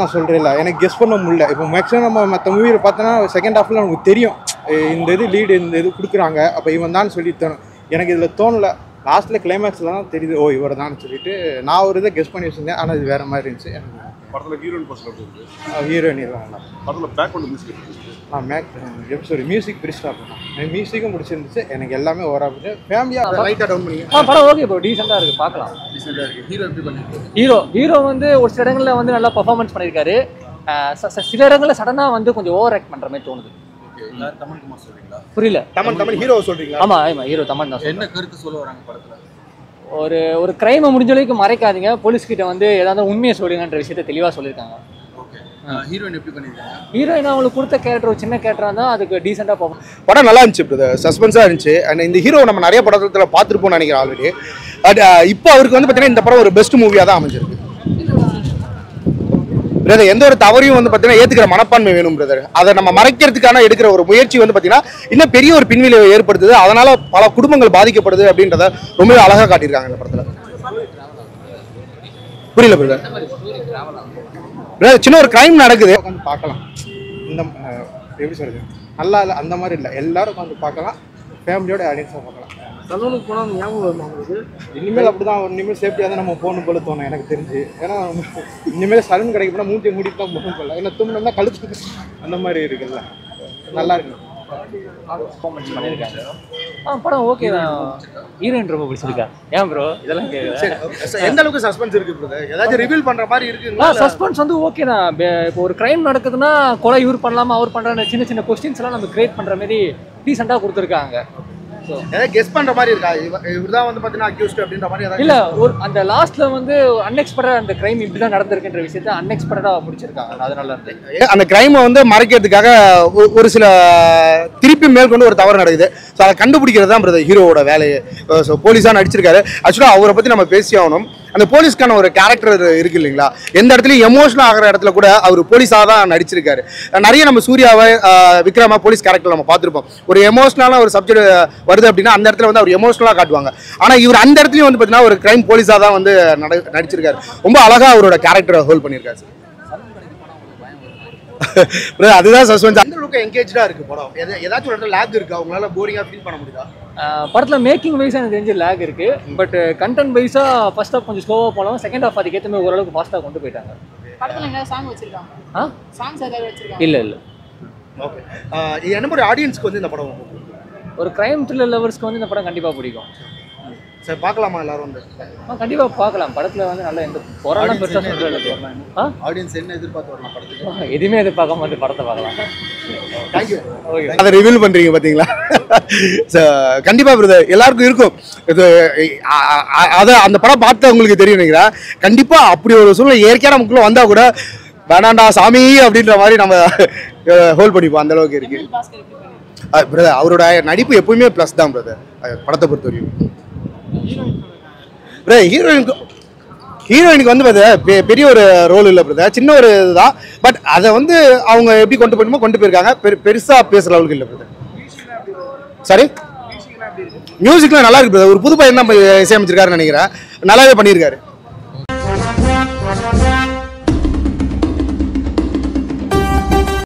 நான் சொல்கிறேன்ல எனக்கு கெஸ் பண்ண முடியல. இப்போ மேக்ஸிமம் நம்ம மற்ற மூவியில் பார்த்தோன்னா செகண்ட் ஹாஃபில் நமக்கு தெரியும். இந்த இது லீடு இந்த இது கொடுக்குறாங்க. அப்போ இவன் தான் சொல்லி தோணும் எனக்கு இதில் தோணல. லாஸ்ட்டில் கிளைமேக்ஸில் தான் தெரியுது ஓ இவர் தான் சொல்லிட்டு. நான் ஒரு இதை கெஸ் பண்ணி வச்சிருந்தேன். ஆனால் இது வேறு மாதிரி இருந்துச்சு. எனக்கு படத்துல ஹீரோயின் இருக்கு ஹீரோயின் படத்துல பேக்ரவுண்ட் மியூசிக் எப்படி இருக்கு நான் மேக் எப்படி சொல்லி மியூசிக் பிடிச்சிட்டா பண்ணேன் மியூசிக்கும் பிடிச்சிருந்துச்சு. எனக்கு எல்லாமே ஓவராக ஃபேமிலியாக லைட்டாக டவுன் பண்ணி ஆ படம் ஓகே ப்ரோ டீசெண்டாக இருக்குது பார்க்கலாம். ஹீரோ ஹீரோ வந்து ஒரு சில இடங்களில் வந்து நல்லா பர்ஃபார்மன்ஸ் பண்ணியிருக்காரு சில இடங்களில் சடனாக வந்து கொஞ்சம் ஓவர் ஆக்ட் பண்ணுற மாதிரி தோணுது. புரியல. தமிழ் தமிழ் ஹீரோ சொல்கிறீங்களா ஆமாம் ஆமாம் ஹீரோ தமன் தான் என்ன கருத்து சொல்ல வராங்க படத்துல? ஒரு ஒரு கிரைமை முடிஞ்ச அளவுக்கு மறைக்காதீங்க. போலீஸ் கிட்ட வந்து ஏதாவது உண்மையை சொல்லுங்கன்ற விஷயத்த தெளிவாக சொல்லியிருக்காங்க ஹீரோயின் எப்படி பண்ணிருக்காங்க ஹீரோயின் அவங்களுக்கு கொடுத்த கேரக்டர் ஒரு சின்ன கேரக்டராக இருந்தால் அதுக்கு டீசெண்டாக போகும் படம் நல்லா இருந்துச்சு பிரதர் சஸ்பென்ஸாக இருந்துச்சு. அண்ட் இந்த ஹீரோ நம்ம நிறைய படத்தில் பார்த்துருப்போம்னு நினைக்கிறேன் ஆல்ரெடி பட் இப்போ அவருக்கு வந்து பார்த்தீங்கன்னா இந்த படம் ஒரு பெஸ்ட் மூவியாக தான் அமைஞ்சிருக்கு. பிரதர் எந்த ஒரு தவறையும் வந்து பார்த்தீங்கன்னா ஏற்றுக்கிற மனப்பான்மை வேணும் பிரதர் அதை நம்ம மறைக்கிறதுக்கான எடுக்கிற ஒரு முயற்சி வந்து பார்த்தீங்கன்னா இன்னும் பெரிய ஒரு பின்விளைவை ஏற்படுத்துது. அதனால பல குடும்பங்கள் பாதிக்கப்படுது அப்படின்றத ரொம்பவே அழகாக காட்டியிருக்காங்க இந்த படத்தில். புரியல பிரதர் பிரதர் சின்ன ஒரு கிரைம் நடக்குது. உட்காந்து பார்க்கலாம். இந்த எப்படி சொல்றது? நல்லா இல்லை அந்த மாதிரி இல்லை. எல்லாரும் உட்காந்து பார்க்கலாம். ஃபேமிலியோட ஆடியன்ஸாக பார்க்கலாம். சலூனுக்கு போனால் ஞாபகம் வருமா உங்களுக்கு? இனிமேல் அப்படி தான் இனிமேல் சேஃப்டியாக தான் நம்ம போகணும் போல தோணும் எனக்கு தெரிஞ்சு. ஏன்னா இனிமேல் சலூன் கடைக்கு போனால் மூஞ்சி மூடிட்டு தான் போகணும் போல. ஏன்னா தும்னா கழுத்து அந்த மாதிரி இருக்குல்ல. நல்லா இருக்கு பர்ஃபார்மன்ஸ் பண்ணியிருக்காங்க ஆ படம் ஓகே தான். ஹீரோயின் ரொம்ப பிடிச்சிருக்கா. ஏன் ப்ரோ இதெல்லாம் எந்த அளவுக்கு சஸ்பென்ஸ் இருக்கு பிரதர் ஏதாச்சும் ரிவீல் பண்ற மாதிரி ஆ இருக்குங்களா சஸ்பென்ஸ் வந்து ஓகே தான். இப்போ ஒரு கிரைம் நடக்குதுன்னா கொலை இவர் பண்ணலாமா அவர் பண்ணுற சின்ன சின்ன கொஸ்டின்ஸ் எல்லாம் நம்ம கிரியேட் பண்ணுற மாதிரி டீசெண்டாக கொடுத்துருக்காங்க. ஏதாவது கெஸ் பண்ற மாதிரி இருக்கா? இவர் தான் வந்து பாத்தீங்கன்னா அக்யூஸ்ட் அப்படின்ற மாதிரி இல்ல ஒரு அந்த லாஸ்ட்ல வந்து அன்எக்ஸ்பெக்டட் அந்த கிரைம் இப்படி தான் நடந்திருக்குன்ற விஷயத்த அன்எக்ஸ்பெக்டடா முடிச்சிருக்காங்க. அது நல்லா இருந்து அந்த கிரைமை வந்து மறைக்கிறதுக்காக ஒரு- ஒரு சில திருப்பி மேற்கொண்டு ஒரு தவறு நடக்குது. ஸோ அதை கண்டுபிடிக்கிறது தான் பிரதர் ஹீரோவோட வேலையை. ஸோ போலீஸாக நடிச்சிருக்காரு. ஆக்சுவலாக அவரை பற்றி நம்ம பேசி ஆகணும். அந்த போலீஸ்க்கான ஒரு கேரக்டர் இருக்கு இல்லைங்களா? எந்த இடத்துலையும் எமோஷனல் ஆகிற இடத்துல கூட அவர் போலீஸாக தான் நடிச்சிருக்காரு. நிறைய நம்ம சூர்யாவை விக்ரமா போலீஸ் கேரக்டர் நம்ம பார்த்துருப்போம். ஒரு எமோஷனலான ஒரு சப்ஜெக்ட் வருது அப்படின்னா அந்த இடத்துல வந்து அவர் எமோஷனலாக காட்டுவாங்க. ஆனால் இவர் அந்த இடத்துலையும் வந்து பார்த்தீங்கன்னா ஒரு கிரைம் போலீஸாக தான் வந்து நட நடிச்சிருக்காரு. ரொம்ப அழகாக அவரோட கேரக்டரை ஹோல்ட் பண்ணியிருக்காரு சார் அதுதான் சஸ்பென்ஸ். அந்த அளவுக்கு என்கேஜா இருக்கு படம்? எது- ஏதாச்சும் ஒரு இடத்துல லேக் இருக்கு? அவங்களால போரிங்கா ஃபீல் பண்ண முடியுதா? படத்துல மேக்கிங் வைஸ் எனக்கு தெரிஞ்சு லேக் இருக்கு. பட் கண்டென்ட் வைஸா ஃபர்ஸ்ட் ஹாஃப் கொஞ்சம் ஸ்லோவா போனோம் செகண்ட் ஹாஃப் அதுக்கேற்ற மாதிரி ஓரளவுக்கு ஃபாஸ்ட்டாக கொண்டு போயிட்டாங்க. படத்துல எங்கேயாவது சாங் வச்சிருக்காங்க? ஆ? சாங்ஸ் ஏதாவது வச்சிருக்காங்க? இல்ல இல்ல. ஓகே என்ன மாதிரி ஆடியன்ஸ்க்கு வந்து இந்த படம்? ஒரு கிரைம் த்ரில்லர் லவர்ஸ்க்கு வந்து இந்த படம் கண்டிப்பா பிடிக்கும். சரி பார்க்கலாமா எல்லாரும் வந்து? ஆ, கண்டிப்பா பார்க்கலாம். படத்துல வந்து நல்ல எந்த பொருளாதாரம் பெருசா சொல்றது ஆ? ஆடியன்ஸ் என்ன எதிர்பார்த்து வரலாம் படத்துக்கு? எதுவுமே எதிர்பார்க்காம வந்து படத்தை பார்க்கலாம். தேங்க்யூ ஓகே அதை ரிவீல் பண்றீங்க பாத்தீங்களா? கண்டிப்பா பிரதர் எல்லாருக்கும் இருக்கும். இது அத அந்த படம் பார்த்தவங்களுக்கு தெரியும் நினைக்கிறேன் கண்டிப்பா அப்படி ஒரு சூழ்நிலை இயற்கையா நமக்குள்ள வந்தா கூட வேணாண்டா சாமி அப்படின்ற மாதிரி நம்ம ஹோல்ட் பண்ணிப்போம் அந்த அளவுக்கு இருக்கு. பிரதர் அவரோட நடிப்பு எப்பவுமே ப்ளஸ் தான் பிரதர் படத்தை பொறுத்த வரையும் பிரதர் ஹீரோயினுக்கு ஹீரோயினுக்கு வந்து brother, பெ- பெரிய ஒரு ரோல் இல்லை பிரதர் சின்ன ஒரு இதுதான். பட் அதை வந்து அவங்க எப்படி கொண்டு போயணுமோ கொண்டு போயிருக்காங்க. பெரு பெருசா பேசுற அளவுக்கு இல்லை பிரதர் சாரி மியூசிக்லாம் நல்லா இருக்கு பிரதர் ஒரு புது பையன் தான் இசையமைச்சிருக்காருன்னு நினைக்கிறேன். நல்லாவே பண்ணியிருக்காரு.